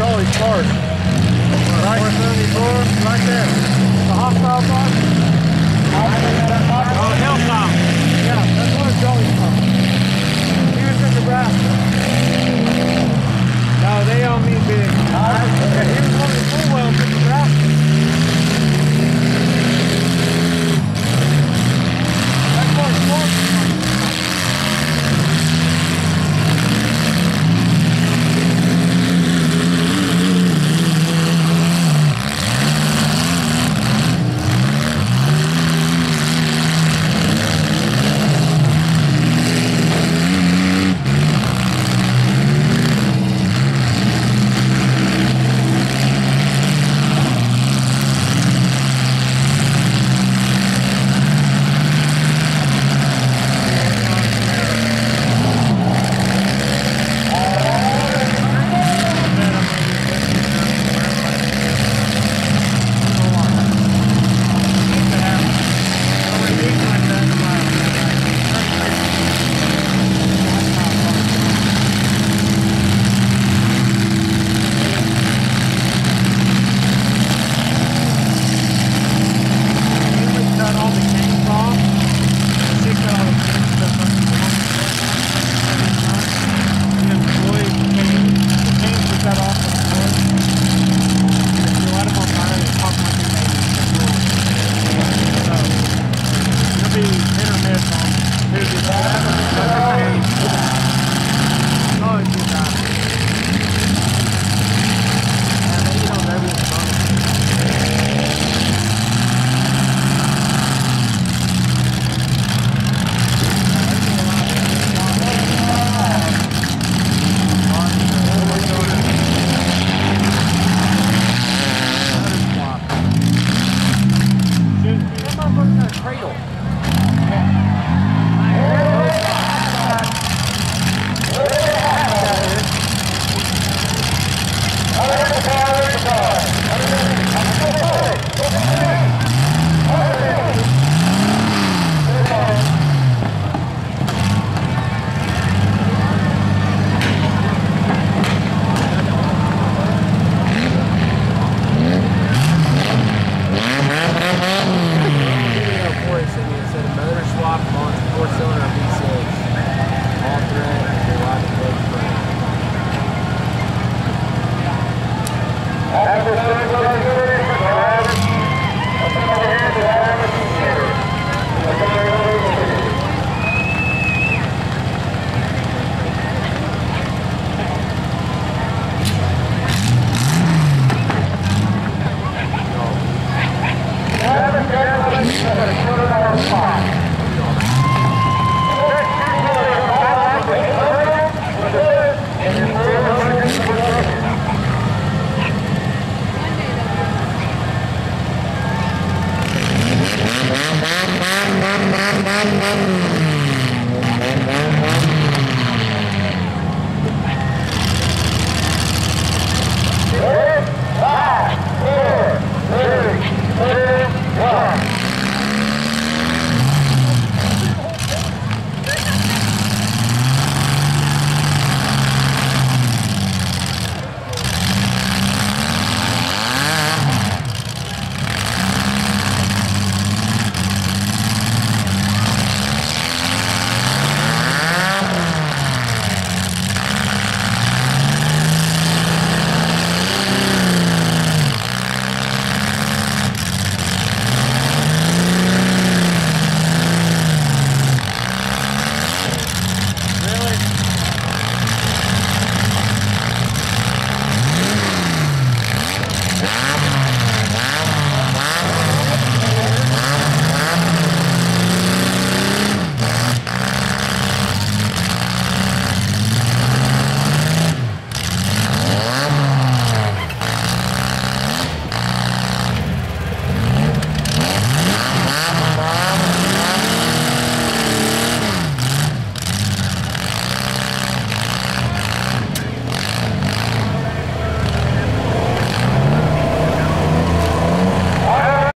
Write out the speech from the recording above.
Jolly Park. Right. 474, right there. The hostile box. Oh, Hillcom. Yeah, that's where Jolly from. Here's in Nebraska. No, they don't mean cradle.